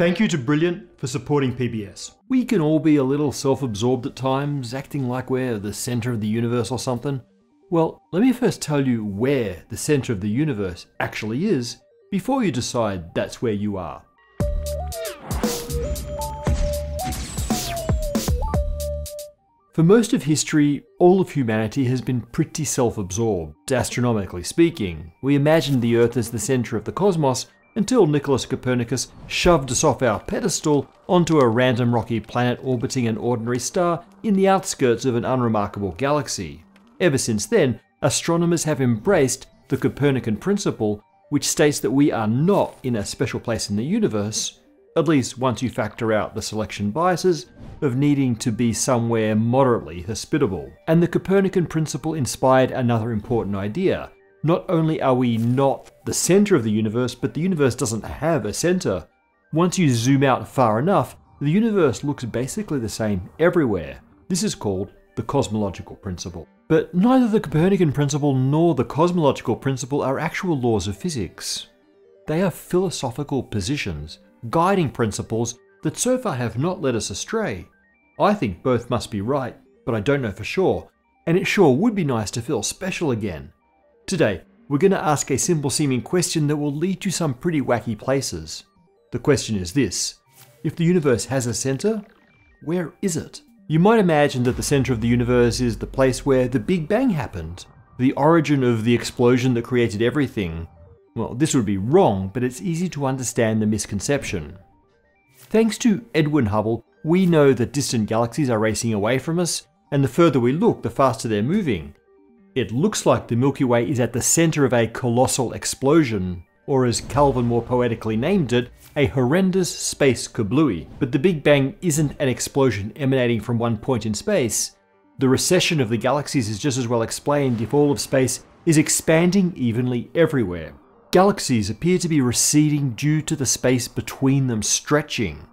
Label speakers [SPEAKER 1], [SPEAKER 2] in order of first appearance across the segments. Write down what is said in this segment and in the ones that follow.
[SPEAKER 1] Thank you to Brilliant for supporting PBS.
[SPEAKER 2] We can all be a little self absorbed at times, acting like we're the centre of the universe or something. Well, let me first tell you where the centre of the universe actually is before you decide that's where you are. For most of history, all of humanity has been pretty self absorbed, astronomically speaking. We imagined the Earth as the centre of the cosmos until Nicholas Copernicus shoved us off our pedestal onto a random rocky planet orbiting an ordinary star in the outskirts of an unremarkable galaxy. Ever since then, astronomers have embraced the Copernican principle, which states that we are not in a special place in the universe, at least once you factor out the selection biases of needing to be somewhere moderately hospitable. And the Copernican principle inspired another important idea. Not only are we not the center of the universe, but the universe doesn't have a center. Once you zoom out far enough, the universe looks basically the same everywhere. This is called the cosmological principle. But neither the Copernican principle nor the cosmological principle are actual laws of physics. They are philosophical positions, guiding principles that so far have not led us astray. I think both must be right, but I don't know for sure, and it sure would be nice to feel special again. Today, we're going to ask a simple seeming question that will lead to some pretty wacky places. The question is this If the universe has a centre, where is it? You might imagine that the centre of the universe is the place where the Big Bang happened, the origin of the explosion that created everything. Well, this would be wrong, but it's easy to understand the misconception. Thanks to Edwin Hubble, we know that distant galaxies are racing away from us, and the further we look, the faster they're moving. It looks like the Milky Way is at the centre of a colossal explosion, or as Calvin more poetically named it, a horrendous space kablooey. But the Big Bang isn't an explosion emanating from one point in space. The recession of the galaxies is just as well explained if all of space is expanding evenly everywhere. Galaxies appear to be receding due to the space between them stretching.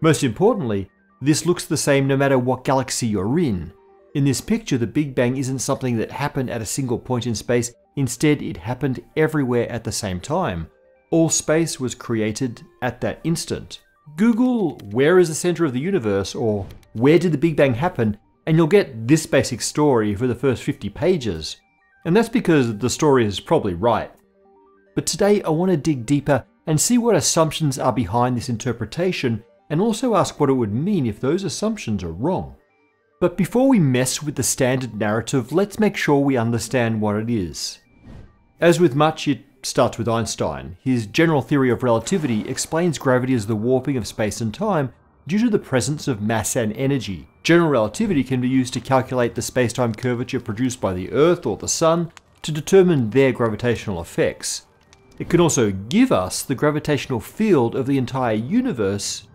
[SPEAKER 2] Most importantly, this looks the same no matter what galaxy you're in. In this picture, the Big Bang isn't something that happened at a single point in space, instead, it happened everywhere at the same time. All space was created at that instant. Google where is the center of the universe or where did the Big Bang happen, and you'll get this basic story for the first 50 pages. And that's because the story is probably right. But today I want to dig deeper and see what assumptions are behind this interpretation and also ask what it would mean if those assumptions are wrong. But before we mess with the standard narrative, let's make sure we understand what it is. As with much, it starts with Einstein. His general theory of relativity explains gravity as the warping of space and time due to the presence of mass and energy. General relativity can be used to calculate the space-time curvature produced by the Earth or the Sun to determine their gravitational effects. It can also give us the gravitational field of the entire universe,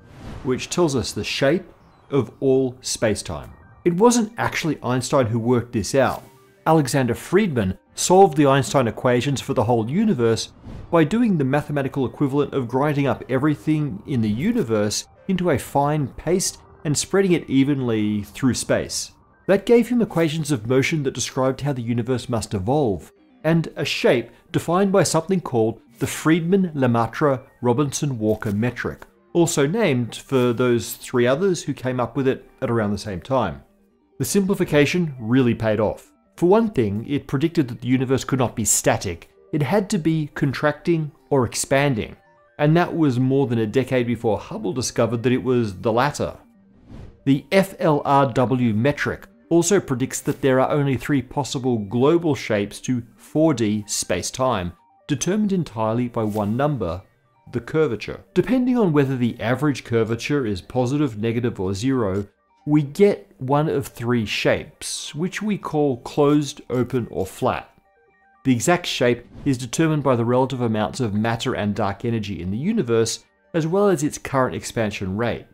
[SPEAKER 2] which tells us the shape of all spacetime. It wasn't actually Einstein who worked this out. Alexander Friedmann solved the Einstein equations for the whole universe by doing the mathematical equivalent of grinding up everything in the universe into a fine paste and spreading it evenly through space. That gave him equations of motion that described how the universe must evolve, and a shape defined by something called the Friedmann-Lemaitre-Robertson-Walker metric, also named for those three others who came up with it at around the same time. The simplification really paid off. For one thing, it predicted that the universe could not be static, it had to be contracting or expanding, and that was more than a decade before Hubble discovered that it was the latter. The FLRW metric also predicts that there are only three possible global shapes to 4D space-time, determined entirely by one number, the curvature. Depending on whether the average curvature is positive, negative, or zero, we get one of three shapes, which we call closed, open, or flat. The exact shape is determined by the relative amounts of matter and dark energy in the universe, as well as its current expansion rate.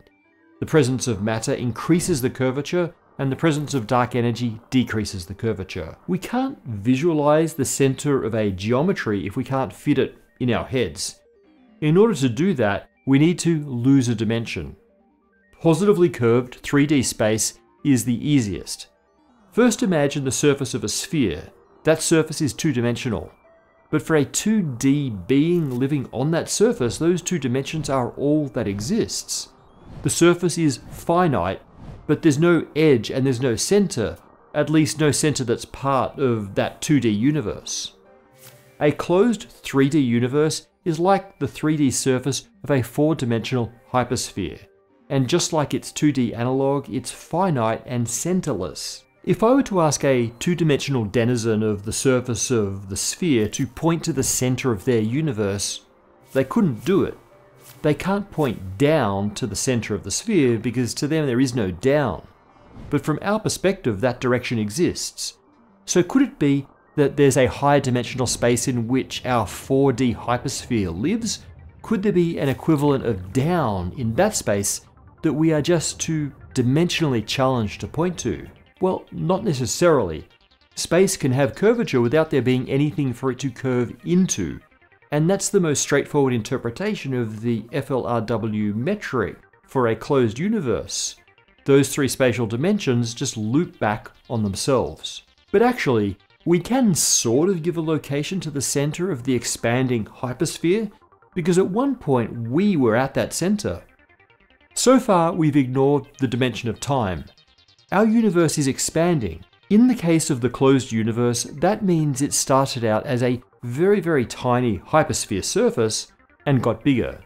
[SPEAKER 2] The presence of matter increases the curvature, and the presence of dark energy decreases the curvature. We can't visualize the center of a geometry if we can't fit it in our heads. In order to do that, we need to lose a dimension. Positively curved 3D space is the easiest. First imagine the surface of a sphere. That surface is two-dimensional. But for a 2D being living on that surface, those two dimensions are all that exists. The surface is finite, but there's no edge and there's no center, at least no center that's part of that 2D universe. A closed 3D universe is like the 3D surface of a four dimensional hypersphere, and just like its 2D analog, it's finite and centerless. If I were to ask a two-dimensional denizen of the surface of the sphere to point to the center of their universe, they couldn't do it. They can't point down to the center of the sphere because to them there is no down. But from our perspective, that direction exists. So could it be that there's a higher dimensional space in which our 4D hypersphere lives? Could there be an equivalent of down in that space that we are just too dimensionally challenged to point to? Well, not necessarily. Space can have curvature without there being anything for it to curve into, and that's the most straightforward interpretation of the FLRW metric for a closed universe. Those three spatial dimensions just loop back on themselves. But actually, we can sort of give a location to the center of the expanding hypersphere, because at one point we were at that center. So far, we've ignored the dimension of time, our universe is expanding. In the case of the closed universe, that means it started out as a very, very tiny hypersphere surface and got bigger.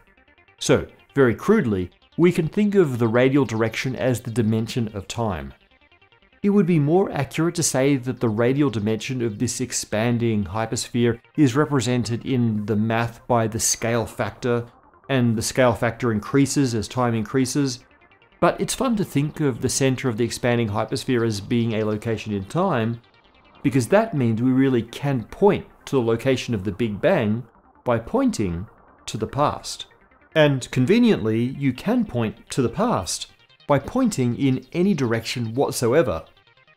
[SPEAKER 2] So, very crudely, we can think of the radial direction as the dimension of time. It would be more accurate to say that the radial dimension of this expanding hypersphere is represented in the math by the scale factor, and the scale factor increases as time increases, but it's fun to think of the center of the expanding hypersphere as being a location in time, because that means we really can point to the location of the Big Bang by pointing to the past. And conveniently, you can point to the past by pointing in any direction whatsoever.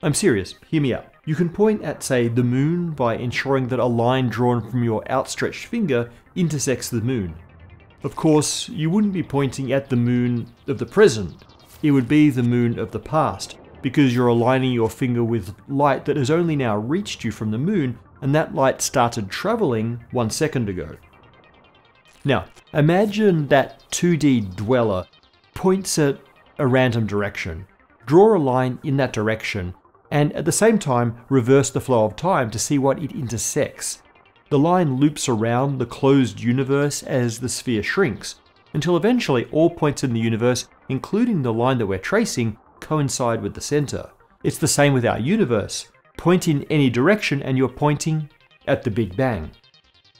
[SPEAKER 2] I'm serious, hear me out. You can point at, say, the moon by ensuring that a line drawn from your outstretched finger intersects the moon. Of course, you wouldn't be pointing at the moon of the present, it would be the moon of the past, because you're aligning your finger with light that has only now reached you from the moon, and that light started traveling one second ago. Now, imagine that 2D dweller points at a random direction. Draw a line in that direction, and at the same time reverse the flow of time to see what it intersects. The line loops around the closed universe as the sphere shrinks, until eventually all points in the universe including the line that we're tracing, coincide with the center. It's the same with our universe. Point in any direction and you're pointing at the Big Bang.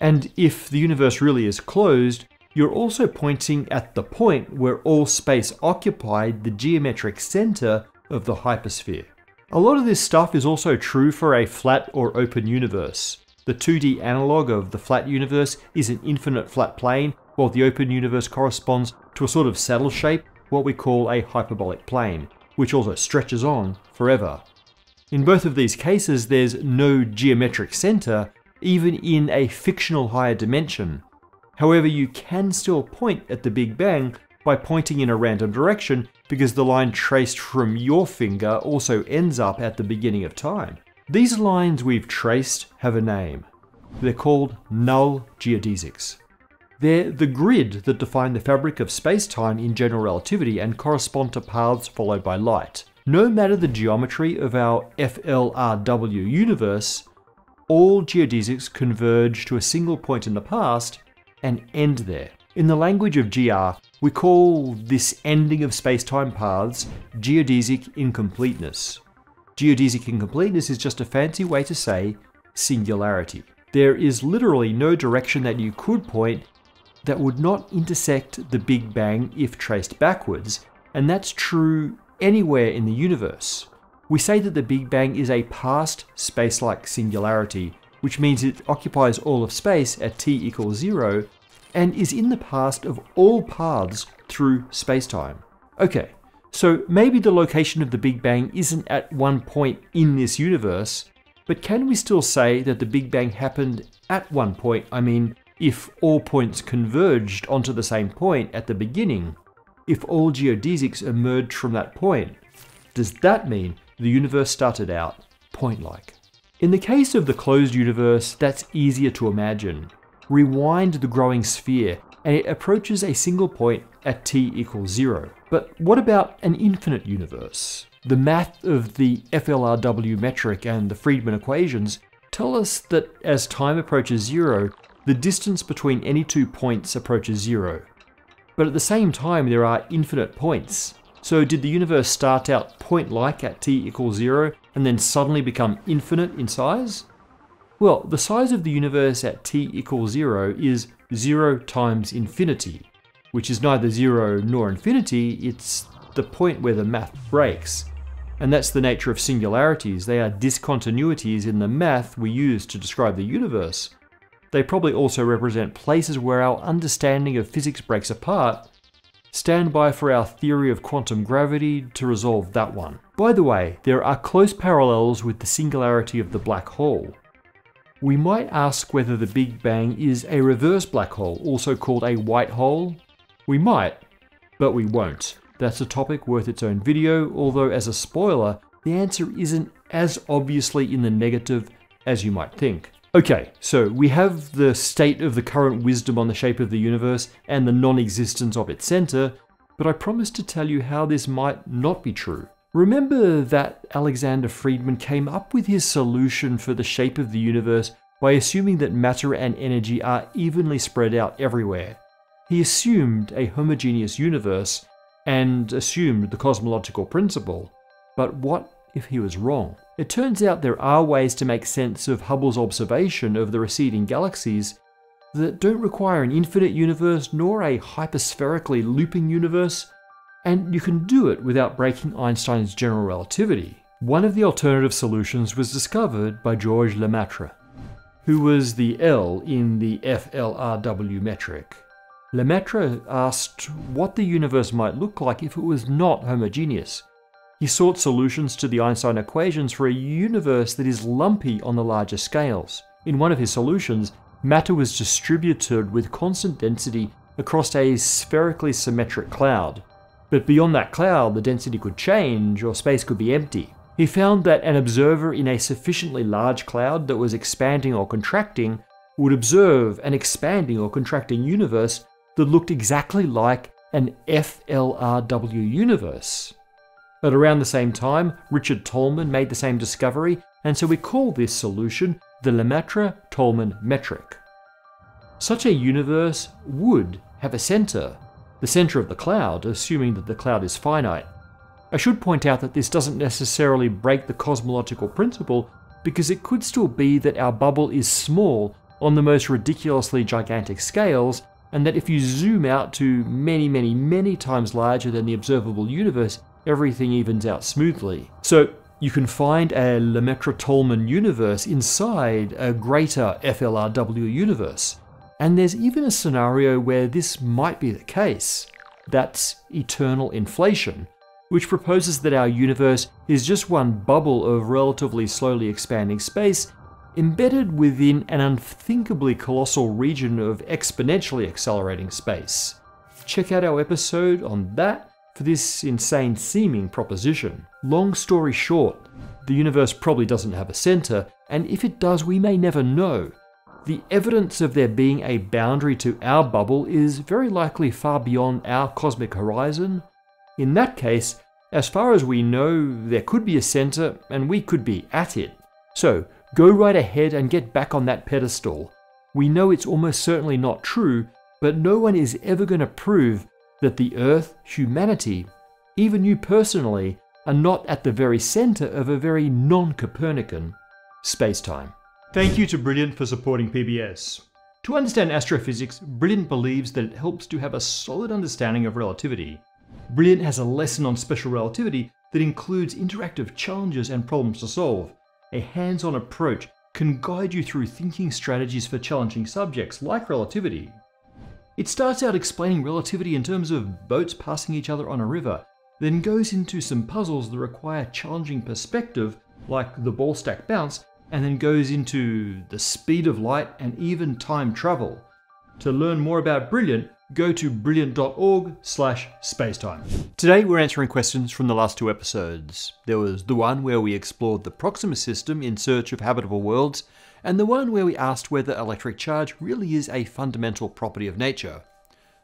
[SPEAKER 2] And if the universe really is closed, you're also pointing at the point where all space occupied the geometric center of the hypersphere. A lot of this stuff is also true for a flat or open universe. The 2D analog of the flat universe is an infinite flat plane, while the open universe corresponds to a sort of saddle shape what we call a hyperbolic plane, which also stretches on forever. In both of these cases, there's no geometric center, even in a fictional higher dimension. However, you can still point at the Big Bang by pointing in a random direction because the line traced from your finger also ends up at the beginning of time. These lines we've traced have a name. They're called null geodesics. They're the grid that define the fabric of space-time in general relativity and correspond to paths followed by light. No matter the geometry of our FLRW universe, all geodesics converge to a single point in the past and end there. In the language of GR, we call this ending of space-time paths geodesic incompleteness. Geodesic incompleteness is just a fancy way to say singularity. There is literally no direction that you could point that would not intersect the Big Bang if traced backwards, and that's true anywhere in the universe. We say that the Big Bang is a past space-like singularity, which means it occupies all of space at t equals zero, and is in the past of all paths through spacetime. Okay, so maybe the location of the Big Bang isn't at one point in this universe, but can we still say that the Big Bang happened at one point, I mean, if all points converged onto the same point at the beginning, if all geodesics emerged from that point, does that mean the universe started out point-like? In the case of the closed universe, that's easier to imagine. Rewind the growing sphere, and it approaches a single point at t equals zero. But what about an infinite universe? The math of the FLRW metric and the Friedmann equations tell us that as time approaches zero, the distance between any two points approaches zero. But at the same time, there are infinite points. So did the universe start out point-like at t equals zero and then suddenly become infinite in size? Well, the size of the universe at t equals zero is zero times infinity, which is neither zero nor infinity, it's the point where the math breaks. And that's the nature of singularities. They are discontinuities in the math we use to describe the universe. They probably also represent places where our understanding of physics breaks apart. Stand by for our theory of quantum gravity to resolve that one. By the way, there are close parallels with the singularity of the black hole. We might ask whether the Big Bang is a reverse black hole, also called a white hole. We might, but we won't. That's a topic worth its own video, although as a spoiler, the answer isn't as obviously in the negative as you might think. Okay, so we have the state of the current wisdom on the shape of the universe and the non-existence of its center, but I promise to tell you how this might not be true. Remember that Alexander Friedmann came up with his solution for the shape of the universe by assuming that matter and energy are evenly spread out everywhere. He assumed a homogeneous universe and assumed the cosmological principle. But what if he was wrong? It turns out there are ways to make sense of Hubble's observation of the receding galaxies that don't require an infinite universe nor a hyperspherically looping universe, and you can do it without breaking Einstein's general relativity. One of the alternative solutions was discovered by Georges Lemaitre, who was the L in the FLRW metric. Lemaitre asked what the universe might look like if it was not homogeneous. He sought solutions to the Einstein equations for a universe that is lumpy on the larger scales. In one of his solutions, matter was distributed with constant density across a spherically symmetric cloud. But beyond that cloud, the density could change, or space could be empty. He found that an observer in a sufficiently large cloud that was expanding or contracting would observe an expanding or contracting universe that looked exactly like an FLRW universe. At around the same time, Richard Tolman made the same discovery, and so we call this solution the Lemaitre-Tolman metric. Such a universe would have a center, the center of the cloud, assuming that the cloud is finite. I should point out that this doesn't necessarily break the cosmological principle, because it could still be that our bubble is small on the most ridiculously gigantic scales, and that if you zoom out to many, many, many times larger than the observable universe, everything evens out smoothly. So you can find a Lemaitre-Tolman universe inside a greater FLRW universe. And there's even a scenario where this might be the case. That's eternal inflation, which proposes that our universe is just one bubble of relatively slowly expanding space embedded within an unthinkably colossal region of exponentially accelerating space. Check out our episode on that for this insane seeming proposition. Long story short, the universe probably doesn't have a center, and if it does, we may never know. The evidence of there being a boundary to our bubble is very likely far beyond our cosmic horizon. In that case, as far as we know, there could be a center, and we could be at it. So, Go right ahead and get back on that pedestal. We know it's almost certainly not true, but no one is ever going to prove that the Earth, humanity, even you personally, are not at the very center of a very non Copernican spacetime.
[SPEAKER 1] Thank you to Brilliant for supporting PBS. To understand astrophysics, Brilliant believes that it helps to have a solid understanding of relativity. Brilliant has a lesson on special relativity that includes interactive challenges and problems to solve, a hands-on approach can guide you through thinking strategies for challenging subjects like relativity. It starts out explaining relativity in terms of boats passing each other on a river, then goes into some puzzles that require challenging perspective, like the ball stack bounce, and then goes into the speed of light and even time travel. To learn more about Brilliant, go to brilliant.org slash spacetime. Today we're answering questions from the last two episodes. There was the one where we explored the Proxima system in search of habitable worlds, and the one where we asked whether electric charge really is a fundamental property of nature.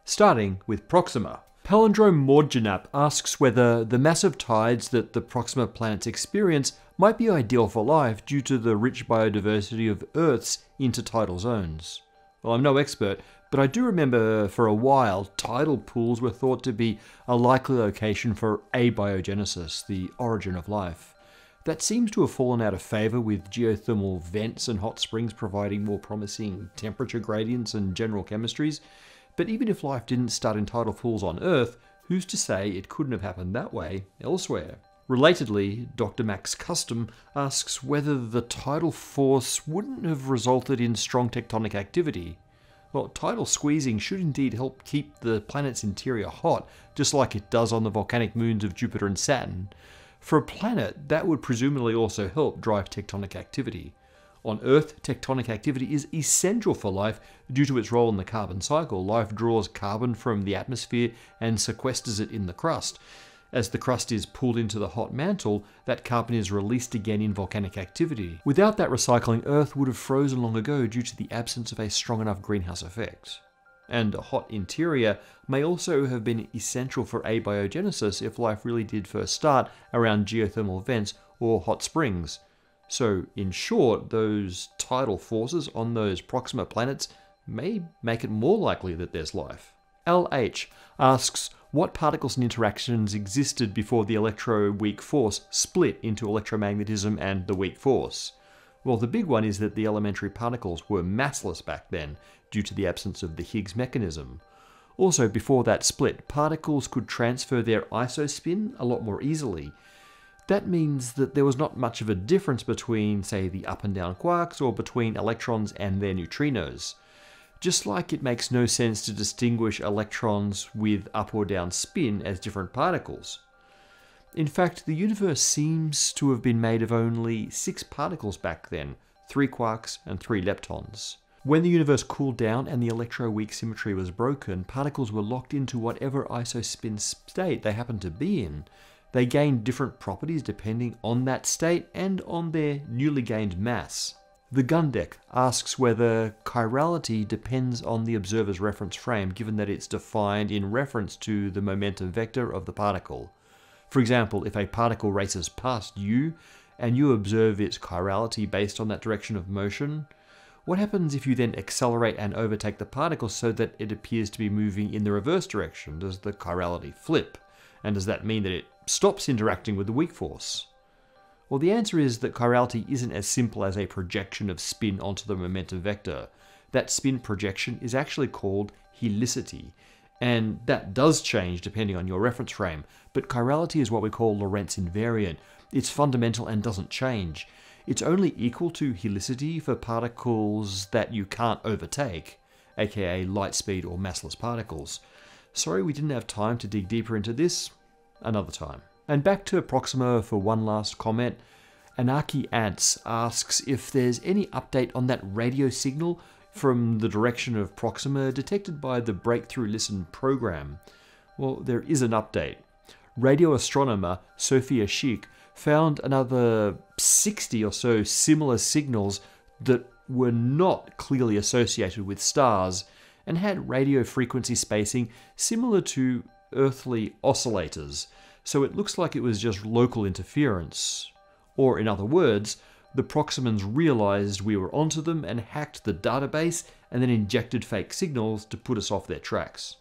[SPEAKER 1] Starting with Proxima. Palindrome Mordjanap asks whether the massive tides that the Proxima planets experience might be ideal for life due to the rich biodiversity of Earth's intertidal zones. Well, I'm no expert, but I do remember for a while tidal pools were thought to be a likely location for abiogenesis, the origin of life. That seems to have fallen out of favour with geothermal vents and hot springs providing more promising temperature gradients and general chemistries, but even if life didn't start in tidal pools on Earth, who's to say it couldn't have happened that way elsewhere? Relatedly, Dr. Max Custom asks whether the tidal force wouldn't have resulted in strong tectonic activity. Well, tidal squeezing should indeed help keep the planet's interior hot, just like it does on the volcanic moons of Jupiter and Saturn. For a planet, that would presumably also help drive tectonic activity. On Earth, tectonic activity is essential for life due to its role in the carbon cycle. Life draws carbon from the atmosphere and sequesters it in the crust. As the crust is pulled into the hot mantle, that carbon is released again in volcanic activity. Without that recycling, Earth would have frozen long ago due to the absence of a strong enough greenhouse effect. And a hot interior may also have been essential for abiogenesis if life really did first start around geothermal vents or hot springs. So, in short, those tidal forces on those Proxima planets may make it more likely that there's life. LH asks what particles and interactions existed before the electroweak force split into electromagnetism and the weak force. Well, the big one is that the elementary particles were massless back then due to the absence of the Higgs mechanism. Also, before that split, particles could transfer their isospin a lot more easily, that means that there was not much of a difference between, say, the up and down quarks or between electrons and their neutrinos. Just like it makes no sense to distinguish electrons with up or down spin as different particles. In fact, the universe seems to have been made of only six particles back then, three quarks and three leptons. When the universe cooled down and the electroweak symmetry was broken, particles were locked into whatever isospin state they happened to be in, they gained different properties depending on that state and on their newly gained mass. The Gundeck asks whether chirality depends on the observer's reference frame given that it's defined in reference to the momentum vector of the particle. For example, if a particle races past you and you observe its chirality based on that direction of motion, what happens if you then accelerate and overtake the particle so that it appears to be moving in the reverse direction? Does the chirality flip? And does that mean that it stops interacting with the weak force? Well, the answer is that chirality isn't as simple as a projection of spin onto the momentum vector. That spin projection is actually called helicity, and that does change depending on your reference frame, but chirality is what we call Lorentz invariant. It's fundamental and doesn't change. It's only equal to helicity for particles that you can't overtake, aka light speed or massless particles. Sorry we didn't have time to dig deeper into this, another time. And back to Proxima for one last comment. Anarchy Ants asks if there's any update on that radio signal from the direction of Proxima detected by the Breakthrough Listen program. Well, there is an update. Radio astronomer Sofia Sheikh found another 60 or so similar signals that were not clearly associated with stars and had radio frequency spacing similar to earthly oscillators, so it looks like it was just local interference. Or, in other words, the Proximans realized we were onto them and hacked the database and then injected fake signals to put us off their tracks.